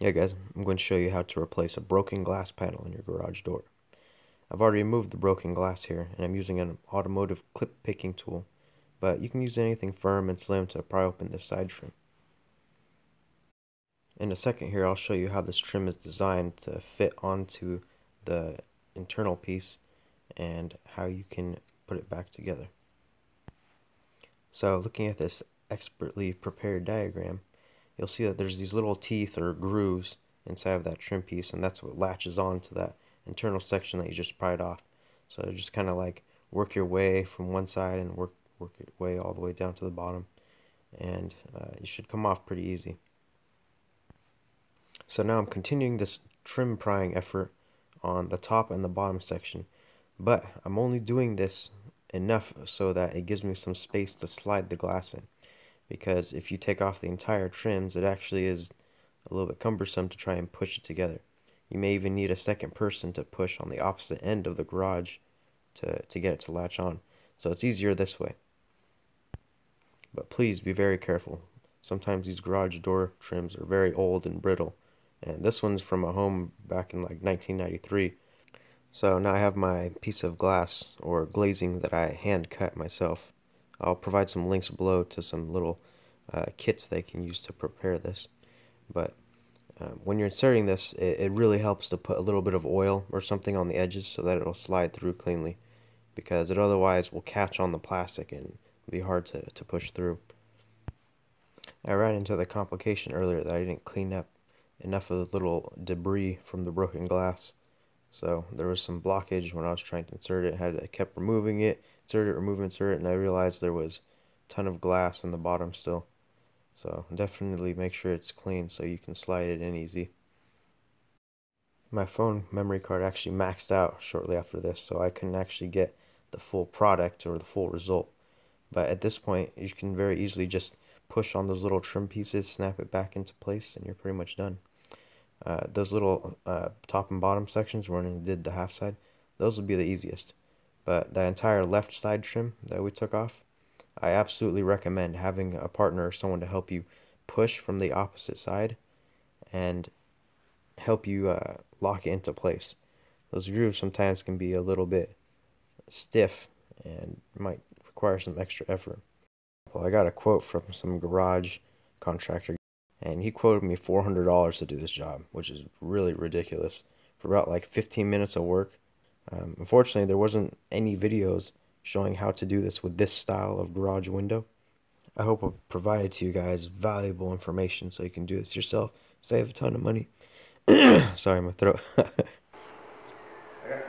Yeah guys, I'm going to show you how to replace a broken glass panel in your garage door. I've already removed the broken glass here and I'm using an automotive clip picking tool, but you can use anything firm and slim to pry open this side trim. In a second here I'll show you how this trim is designed to fit onto the internal piece and how you can put it back together. So looking at this expertly prepared diagram, you'll see that there's these little teeth or grooves inside of that trim piece and that's what latches on to that internal section that you just pried off. So just kind of like work your way from one side and work work your way all the way down to the bottom and uh, you should come off pretty easy. So now I'm continuing this trim prying effort on the top and the bottom section but I'm only doing this enough so that it gives me some space to slide the glass in because if you take off the entire trims, it actually is a little bit cumbersome to try and push it together. You may even need a second person to push on the opposite end of the garage to, to get it to latch on. So it's easier this way. But please be very careful. Sometimes these garage door trims are very old and brittle. And this one's from a home back in like 1993. So now I have my piece of glass or glazing that I hand cut myself. I'll provide some links below to some little uh, kits they can use to prepare this. But uh, when you're inserting this, it, it, really helps to put a little bit of oil or something on the edges so that it'll slide through cleanly because it otherwise will catch on the plastic and be hard to, to push through. I ran into the complication earlier that I didn't clean up enough of the little debris from the broken glass. So there was some blockage when I was trying to insert it. Had, I kept removing it, insert it, remove, insert it, and I realized there was a ton of glass in the bottom still. So definitely make sure it's clean so you can slide it in easy. My phone memory card actually maxed out shortly after this, so I couldn't actually get the full product or the full result. But at this point, you can very easily just push on those little trim pieces, snap it back into place, and you're pretty much done. Uh, those little uh, top and bottom sections when we did the half side, those would be the easiest. But the entire left side trim that we took off, I absolutely recommend having a partner or someone to help you push from the opposite side and help you uh, lock it into place. Those grooves sometimes can be a little bit stiff and might require some extra effort. Well, I got a quote from some garage contractor and he quoted me $400 to do this job, which is really ridiculous for about like 15 minutes of work. Um, unfortunately, there wasn't any videos showing how to do this with this style of garage window. I hope I've provided to you guys valuable information so you can do this yourself, save a ton of money. Sorry, my throat. I got